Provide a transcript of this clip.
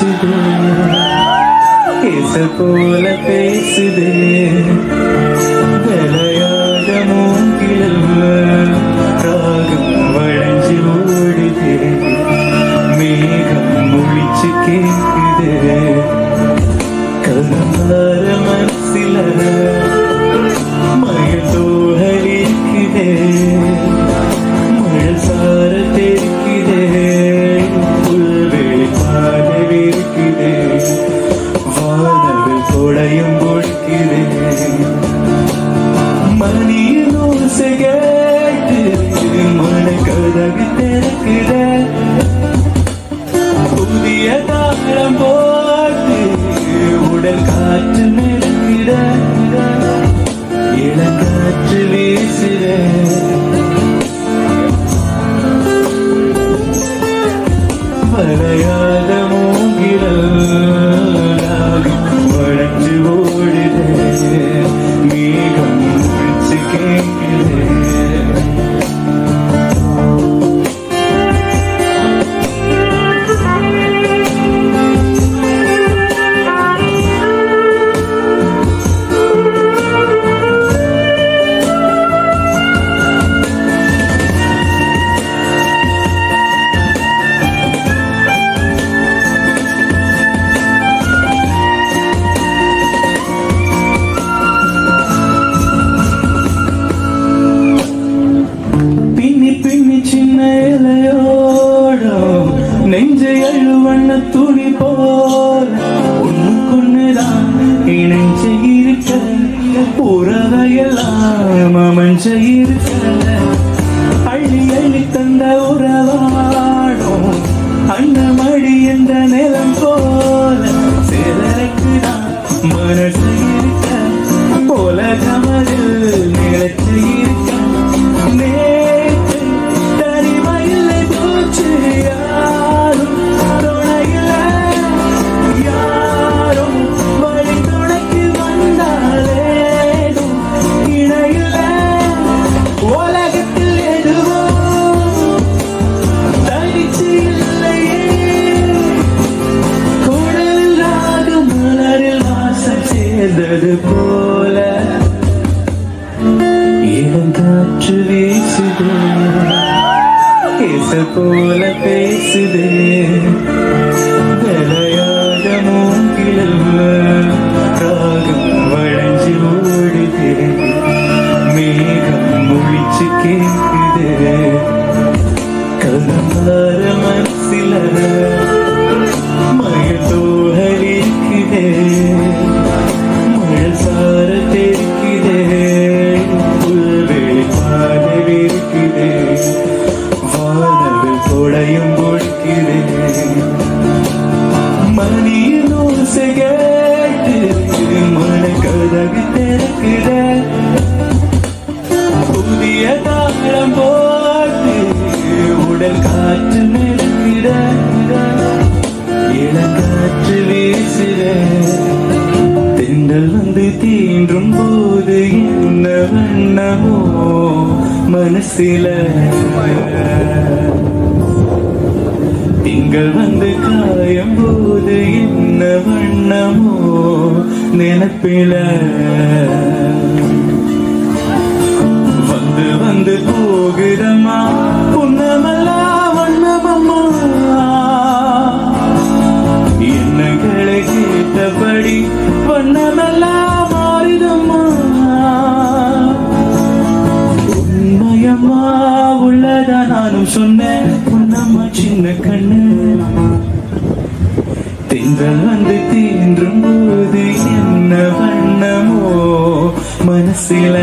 வீசுதே கேச போல பேசுதே விளையாட மூங்கில் ராகம் வளைஞ்சு ஓடுதே மேகம் முழிச்சு கேக்குதே கருமார மனசில புதிய தாளம் போட்டு உடல் காற்று நிறுத்திட இளங்காற்று வீசுற வண்ண துணி போல் ஒண்ணுக்குன்னுதான் இணைஞ்ச இருக்க. உறவையெல்லாம் அமைஞ்ச இருக்க. அள்ளி. இளங்காற்று வீசுதே கேச போல பேசுதே விளையாட மூங்கில் ராகம் வளைஞ்சு ஓடுதே மேகம் முழிச்சு கேக்குதே என்ன வண்ணமோ மனசில திங்கள் வந்து காயம் போது என்ன வண்ணமோ நினப்பில வந்து வந்து போகுதம்மா உள்ளதா சொன்ன பொன்னம்மா சின்ன கண்ணு. திங்கள் வந்து தீன்றும் போது என்ன வண்ணமோ மனசில